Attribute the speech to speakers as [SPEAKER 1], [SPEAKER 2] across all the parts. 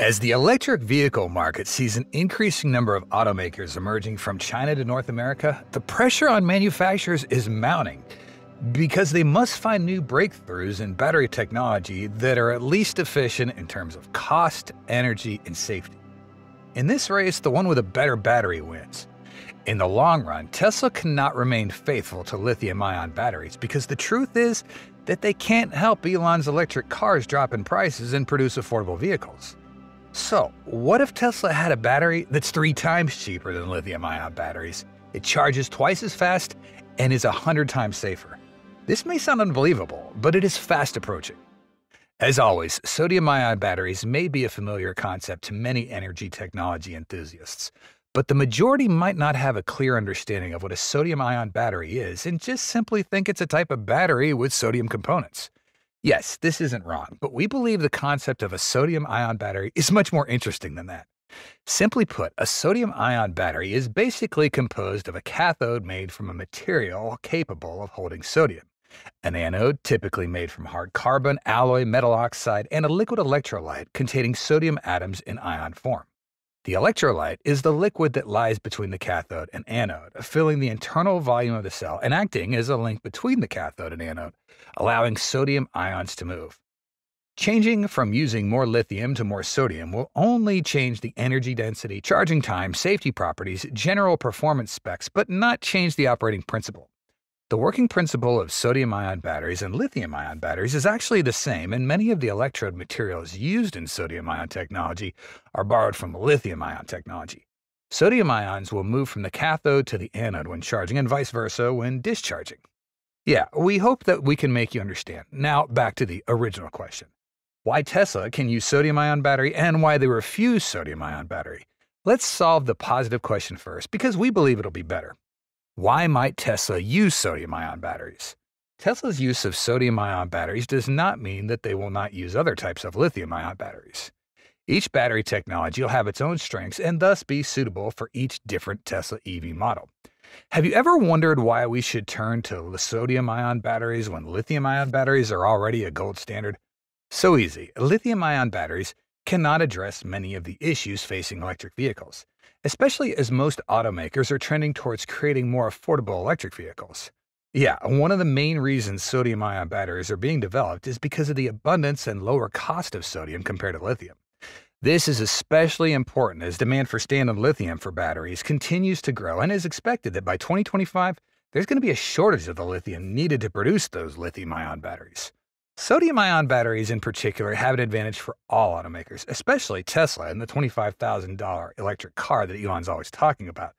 [SPEAKER 1] As the electric vehicle market sees an increasing number of automakers emerging from China to North America, the pressure on manufacturers is mounting because they must find new breakthroughs in battery technology that are at least efficient in terms of cost, energy, and safety. In this race, the one with a better battery wins. In the long run, Tesla cannot remain faithful to lithium ion batteries because the truth is that they can't help Elon's electric cars drop in prices and produce affordable vehicles. So, what if Tesla had a battery that's three times cheaper than lithium ion batteries? It charges twice as fast and is 100 times safer. This may sound unbelievable, but it is fast approaching. As always, sodium ion batteries may be a familiar concept to many energy technology enthusiasts, but the majority might not have a clear understanding of what a sodium ion battery is and just simply think it's a type of battery with sodium components. Yes, this isn't wrong, but we believe the concept of a sodium ion battery is much more interesting than that. Simply put, a sodium ion battery is basically composed of a cathode made from a material capable of holding sodium, an anode typically made from hard carbon, alloy, metal oxide, and a liquid electrolyte containing sodium atoms in ion form. The electrolyte is the liquid that lies between the cathode and anode, filling the internal volume of the cell and acting as a link between the cathode and anode, allowing sodium ions to move. Changing from using more lithium to more sodium will only change the energy density, charging time, safety properties, general performance specs, but not change the operating principle. The working principle of sodium ion batteries and lithium ion batteries is actually the same, and many of the electrode materials used in sodium ion technology are borrowed from lithium ion technology. Sodium ions will move from the cathode to the anode when charging, and vice versa when discharging. Yeah, we hope that we can make you understand. Now, back to the original question why Tesla can use sodium ion battery and why they refuse sodium ion battery. Let's solve the positive question first, because we believe it'll be better. Why might Tesla use sodium ion batteries? Tesla's use of sodium ion batteries does not mean that they will not use other types of lithium ion batteries. Each battery technology will have its own strengths and thus be suitable for each different Tesla EV model. Have you ever wondered why we should turn to the sodium ion batteries when lithium ion batteries are already a gold standard? So easy. Lithium ion batteries cannot address many of the issues facing electric vehicles especially as most automakers are trending towards creating more affordable electric vehicles. Yeah, one of the main reasons sodium ion batteries are being developed is because of the abundance and lower cost of sodium compared to lithium. This is especially important as demand for standard lithium for batteries continues to grow and is expected that by 2025, there's going to be a shortage of the lithium needed to produce those lithium ion batteries. Sodium ion batteries, in particular, have an advantage for all automakers, especially Tesla and the $25,000 electric car that Elon's always talking about,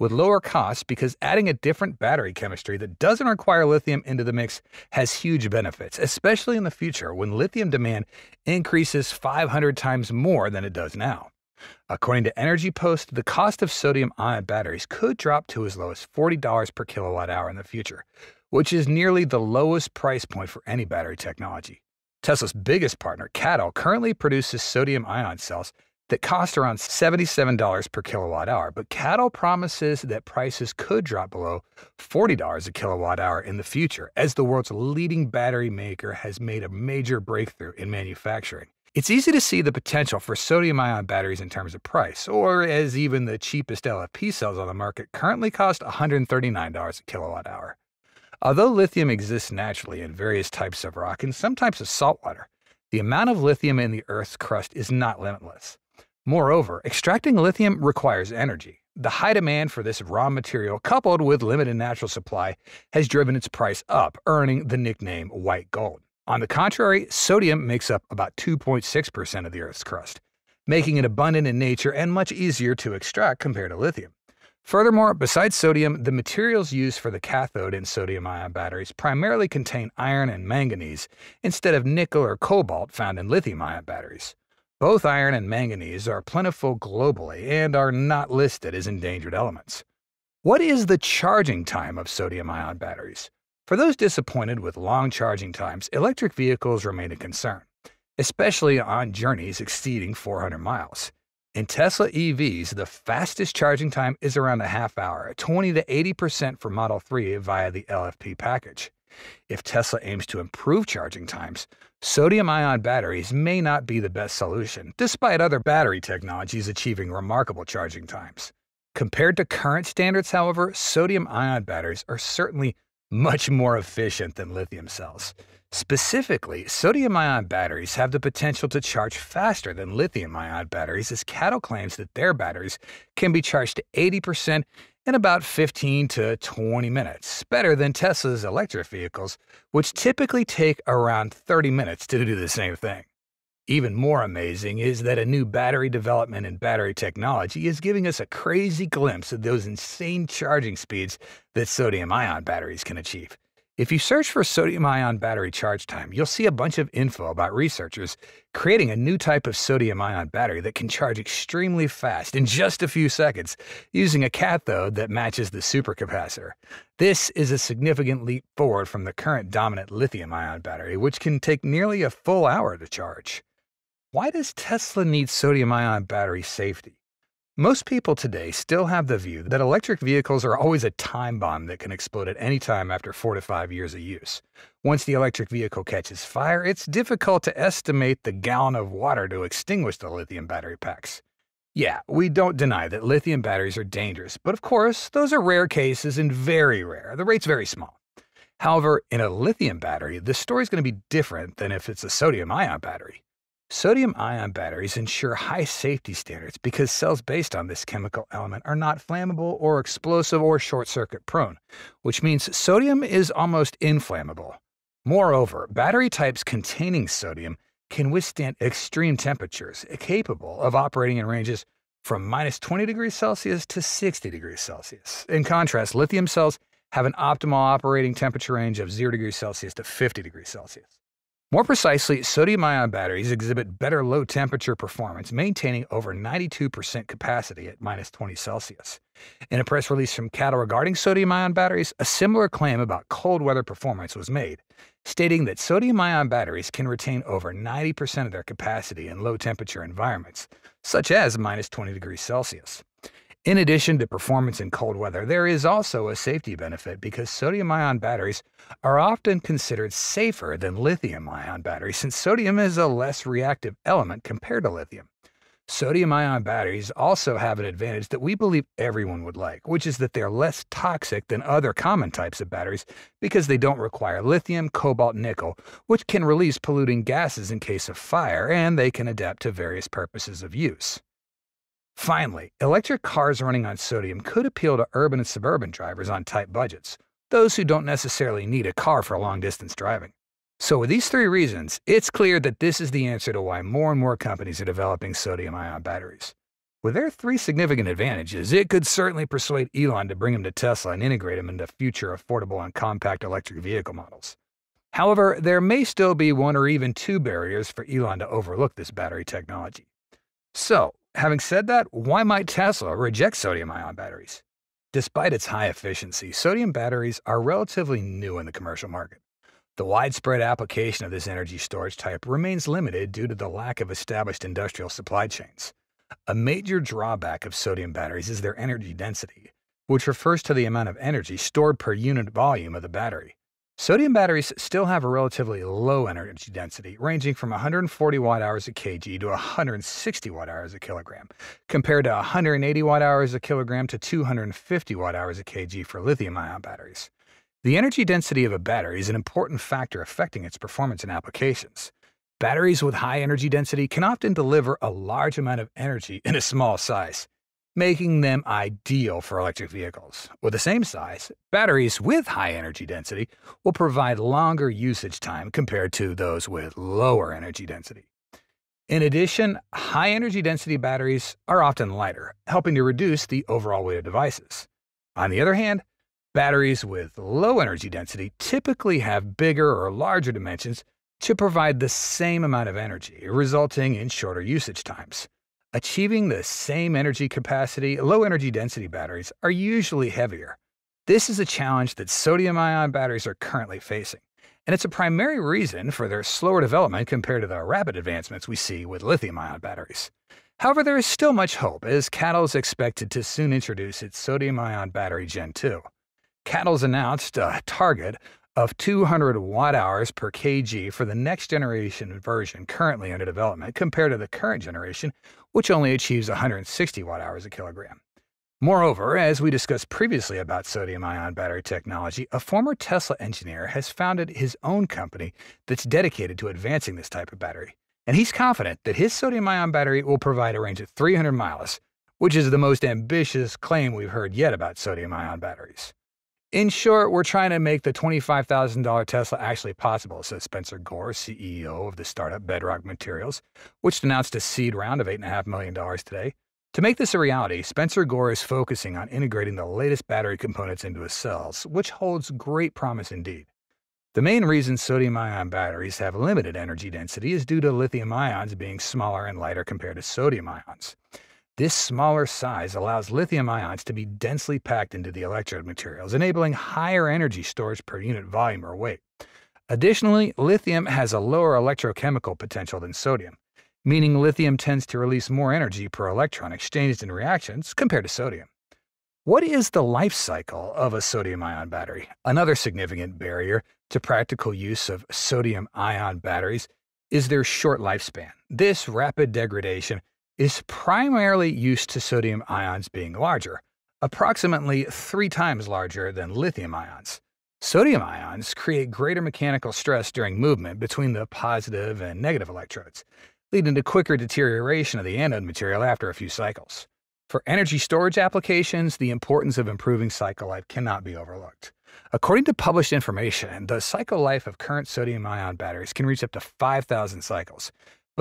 [SPEAKER 1] with lower costs because adding a different battery chemistry that doesn't require lithium into the mix has huge benefits, especially in the future when lithium demand increases 500 times more than it does now. According to Energy Post, the cost of sodium ion batteries could drop to as low as $40 per kilowatt hour in the future, which is nearly the lowest price point for any battery technology. Tesla's biggest partner, CATL, currently produces sodium ion cells that cost around $77 per kilowatt hour, but CATL promises that prices could drop below $40 a kilowatt hour in the future as the world's leading battery maker has made a major breakthrough in manufacturing. It's easy to see the potential for sodium ion batteries in terms of price, or as even the cheapest LFP cells on the market currently cost $139 a kilowatt hour. Although lithium exists naturally in various types of rock and some types of saltwater, the amount of lithium in the Earth's crust is not limitless. Moreover, extracting lithium requires energy. The high demand for this raw material, coupled with limited natural supply, has driven its price up, earning the nickname white gold. On the contrary, sodium makes up about 2.6% of the Earth's crust, making it abundant in nature and much easier to extract compared to lithium. Furthermore, besides sodium, the materials used for the cathode in sodium ion batteries primarily contain iron and manganese instead of nickel or cobalt found in lithium ion batteries. Both iron and manganese are plentiful globally and are not listed as endangered elements. What is the charging time of sodium ion batteries? For those disappointed with long charging times, electric vehicles remain a concern, especially on journeys exceeding 400 miles. In Tesla EVs, the fastest charging time is around a half hour, 20 to 80% for Model 3 via the LFP package. If Tesla aims to improve charging times, sodium ion batteries may not be the best solution, despite other battery technologies achieving remarkable charging times. Compared to current standards, however, sodium ion batteries are certainly much more efficient than lithium cells. Specifically, sodium ion batteries have the potential to charge faster than lithium ion batteries, as CATL claims that their batteries can be charged to 80% in about 15 to 20 minutes, better than Tesla's electric vehicles, which typically take around 30 minutes to do the same thing. Even more amazing is that a new battery development and battery technology is giving us a crazy glimpse of those insane charging speeds that sodium ion batteries can achieve. If you search for sodium ion battery charge time, you'll see a bunch of info about researchers creating a new type of sodium ion battery that can charge extremely fast in just a few seconds using a cathode that matches the supercapacitor. This is a significant leap forward from the current dominant lithium ion battery, which can take nearly a full hour to charge. Why does Tesla need sodium ion battery safety? Most people today still have the view that electric vehicles are always a time bomb that can explode at any time after four to five years of use. Once the electric vehicle catches fire, it's difficult to estimate the gallon of water to extinguish the lithium battery packs. Yeah, we don't deny that lithium batteries are dangerous, but of course, those are rare cases and very rare. The rate's very small. However, in a lithium battery, the story's going to be different than if it's a sodium ion battery. Sodium ion batteries ensure high safety standards because cells based on this chemical element are not flammable or explosive or short circuit prone, which means sodium is almost inflammable. Moreover, battery types containing sodium can withstand extreme temperatures, capable of operating in ranges from minus 20 degrees Celsius to 60 degrees Celsius. In contrast, lithium cells have an optimal operating temperature range of 0 degrees Celsius to 50 degrees Celsius. More precisely, sodium ion batteries exhibit better low temperature performance, maintaining over 92% capacity at minus 20 Celsius. In a press release from CATL regarding sodium ion batteries, a similar claim about cold weather performance was made, stating that sodium ion batteries can retain over 90% of their capacity in low temperature environments, such as minus 20 degrees Celsius. In addition to performance in cold weather, there is also a safety benefit because sodium ion batteries are often considered safer than lithium ion batteries since sodium is a less reactive element compared to lithium. Sodium ion batteries also have an advantage that we believe everyone would like, which is that they're less toxic than other common types of batteries because they don't require lithium, cobalt, nickel, which can release polluting gases in case of fire, and they can adapt to various purposes of use. Finally, electric cars running on sodium could appeal to urban and suburban drivers on tight budgets, those who don't necessarily need a car for long distance driving. So, with these three reasons, it's clear that this is the answer to why more and more companies are developing sodium ion batteries. With their three significant advantages, it could certainly persuade Elon to bring them to Tesla and integrate them into future affordable and compact electric vehicle models. However, there may still be one or even two barriers for Elon to overlook this battery technology. So, Having said that, why might Tesla reject sodium ion batteries? Despite its high efficiency, sodium batteries are relatively new in the commercial market. The widespread application of this energy storage type remains limited due to the lack of established industrial supply chains. A major drawback of sodium batteries is their energy density, which refers to the amount of energy stored per unit volume of the battery. Sodium batteries still have a relatively low energy density, ranging from 140 watt-hours a kg to 160 watt-hours a kilogram, compared to 180 watt-hours a kilogram to 250 watt-hours a kg for lithium-ion batteries. The energy density of a battery is an important factor affecting its performance in applications. Batteries with high energy density can often deliver a large amount of energy in a small size making them ideal for electric vehicles. With the same size, batteries with high energy density will provide longer usage time compared to those with lower energy density. In addition, high energy density batteries are often lighter, helping to reduce the overall weight of devices. On the other hand, batteries with low energy density typically have bigger or larger dimensions to provide the same amount of energy, resulting in shorter usage times. Achieving the same energy capacity, low energy density batteries are usually heavier. This is a challenge that sodium ion batteries are currently facing, and it's a primary reason for their slower development compared to the rapid advancements we see with lithium ion batteries. However, there is still much hope as CATL is expected to soon introduce its sodium ion battery Gen 2. CATL's announced a target of 200 watt hours per kg for the next generation version currently under development compared to the current generation, which only achieves 160 watt hours a kilogram. Moreover, as we discussed previously about sodium ion battery technology, a former Tesla engineer has founded his own company that's dedicated to advancing this type of battery. And he's confident that his sodium ion battery will provide a range of 300 miles, which is the most ambitious claim we've heard yet about sodium ion batteries. In short, we're trying to make the $25,000 Tesla actually possible, says Spencer Gore, CEO of the startup Bedrock Materials, which announced a seed round of $8.5 million today. To make this a reality, Spencer Gore is focusing on integrating the latest battery components into his cells, which holds great promise indeed. The main reason sodium ion batteries have limited energy density is due to lithium ions being smaller and lighter compared to sodium ions. This smaller size allows lithium ions to be densely packed into the electrode materials, enabling higher energy storage per unit volume or weight. Additionally, lithium has a lower electrochemical potential than sodium, meaning lithium tends to release more energy per electron exchanged in reactions compared to sodium. What is the life cycle of a sodium ion battery? Another significant barrier to practical use of sodium ion batteries is their short lifespan. This rapid degradation is primarily used to sodium ions being larger, approximately three times larger than lithium ions. Sodium ions create greater mechanical stress during movement between the positive and negative electrodes leading to quicker deterioration of the anode material after a few cycles. For energy storage applications, the importance of improving cycle life cannot be overlooked. According to published information, the cycle life of current sodium ion batteries can reach up to 5,000 cycles,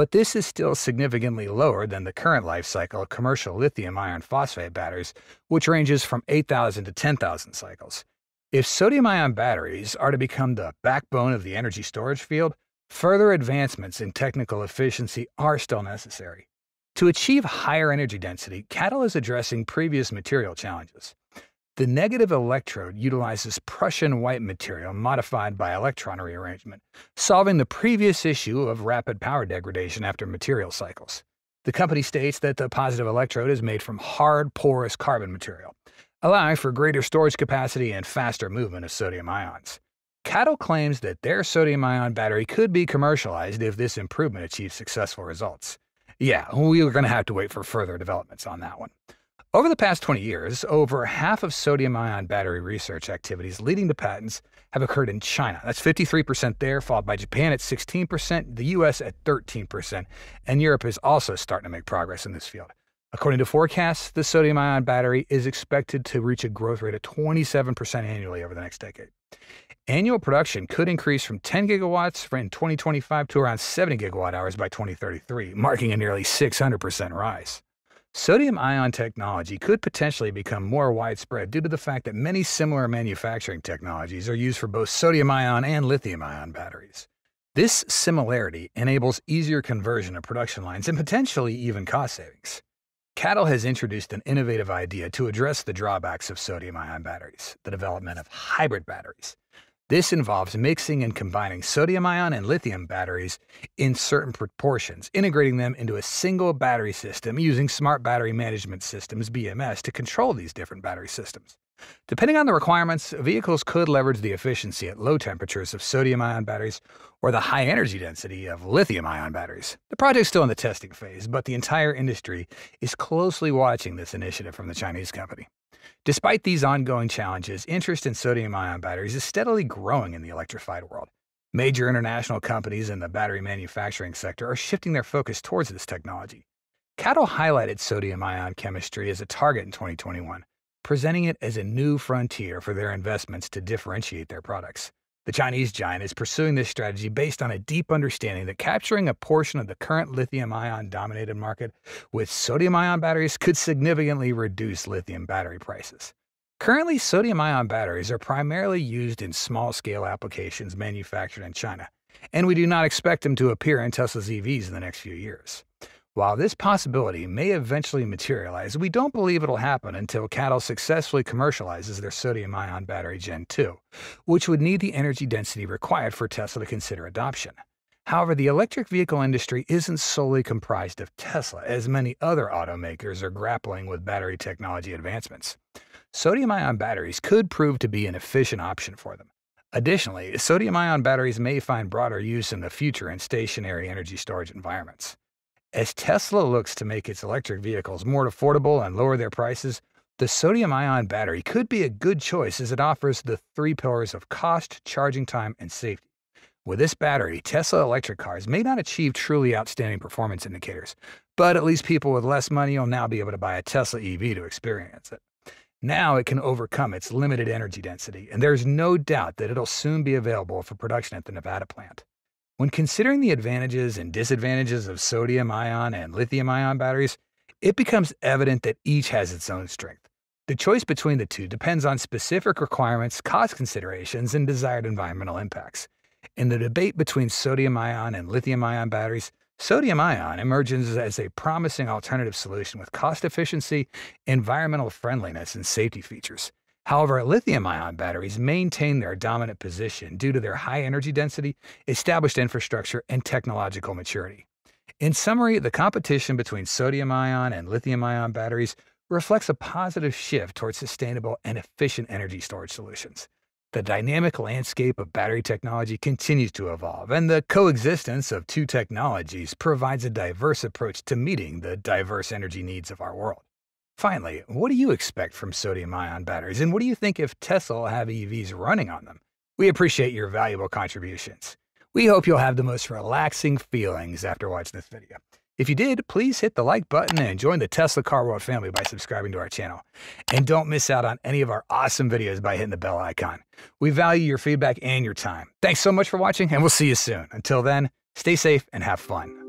[SPEAKER 1] but this is still significantly lower than the current life cycle of commercial lithium iron phosphate batteries, which ranges from 8,000 to 10,000 cycles. If sodium ion batteries are to become the backbone of the energy storage field, Further advancements in technical efficiency are still necessary. To achieve higher energy density, CATL is addressing previous material challenges. The negative electrode utilizes Prussian white material modified by electron rearrangement, solving the previous issue of rapid power degradation after material cycles. The company states that the positive electrode is made from hard, porous carbon material, allowing for greater storage capacity and faster movement of sodium ions. CATL claims that their sodium ion battery could be commercialized if this improvement achieves successful results. Yeah, we are going to have to wait for further developments on that one. Over the past 20 years, over half of sodium ion battery research activities leading to patents have occurred in China. That's 53% there, followed by Japan at 16%, the US at 13%, and Europe is also starting to make progress in this field. According to forecasts, the sodium ion battery is expected to reach a growth rate of 27% annually over the next decade. Annual production could increase from 10 gigawatts in 2025 to around 70 gigawatt hours by 2033, marking a nearly 600% rise. Sodium ion technology could potentially become more widespread due to the fact that many similar manufacturing technologies are used for both sodium ion and lithium ion batteries. This similarity enables easier conversion of production lines and potentially even cost savings. CATL has introduced an innovative idea to address the drawbacks of sodium ion batteries, the development of hybrid batteries. This involves mixing and combining sodium ion and lithium batteries in certain proportions, integrating them into a single battery system using smart battery management systems BMS to control these different battery systems. Depending on the requirements, vehicles could leverage the efficiency at low temperatures of sodium ion batteries or the high energy density of lithium ion batteries. The project is still in the testing phase, but the entire industry is closely watching this initiative from the Chinese company. Despite these ongoing challenges, interest in sodium ion batteries is steadily growing in the electrified world. Major international companies in the battery manufacturing sector are shifting their focus towards this technology. CATL highlighted sodium ion chemistry as a target in 2021, presenting it as a new frontier for their investments to differentiate their products. The Chinese giant is pursuing this strategy based on a deep understanding that capturing a portion of the current lithium ion dominated market with sodium ion batteries could significantly reduce lithium battery prices. Currently, sodium ion batteries are primarily used in small scale applications manufactured in China, and we do not expect them to appear in Tesla's EVs in the next few years. While this possibility may eventually materialize, we don't believe it'll happen until CATL successfully commercializes their sodium ion battery Gen 2, which would need the energy density required for Tesla to consider adoption. However, the electric vehicle industry isn't solely comprised of Tesla, as many other automakers are grappling with battery technology advancements. Sodium ion batteries could prove to be an efficient option for them. Additionally, sodium ion batteries may find broader use in the future in stationary energy storage environments. As Tesla looks to make its electric vehicles more affordable and lower their prices, the sodium ion battery could be a good choice as it offers the three pillars of cost, charging time, and safety. With this battery, Tesla electric cars may not achieve truly outstanding performance indicators, but at least people with less money will now be able to buy a Tesla EV to experience it. Now it can overcome its limited energy density, and there's no doubt that it'll soon be available for production at the Nevada plant. When considering the advantages and disadvantages of sodium ion and lithium ion batteries, it becomes evident that each has its own strength. The choice between the two depends on specific requirements, cost considerations, and desired environmental impacts. In the debate between sodium ion and lithium ion batteries, Sodium ion emerges as a promising alternative solution with cost efficiency, environmental friendliness, and safety features. However, lithium ion batteries maintain their dominant position due to their high energy density, established infrastructure, and technological maturity. In summary, the competition between sodium ion and lithium ion batteries reflects a positive shift towards sustainable and efficient energy storage solutions. The dynamic landscape of battery technology continues to evolve, and the coexistence of two technologies provides a diverse approach to meeting the diverse energy needs of our world. Finally, what do you expect from sodium ion batteries, and what do you think if Tesla will have EVs running on them? We appreciate your valuable contributions. We hope you'll have the most relaxing feelings after watching this video. If you did, please hit the like button and join the Tesla Car World family by subscribing to our channel. And don't miss out on any of our awesome videos by hitting the bell icon. We value your feedback and your time. Thanks so much for watching, and we'll see you soon. Until then, stay safe and have fun.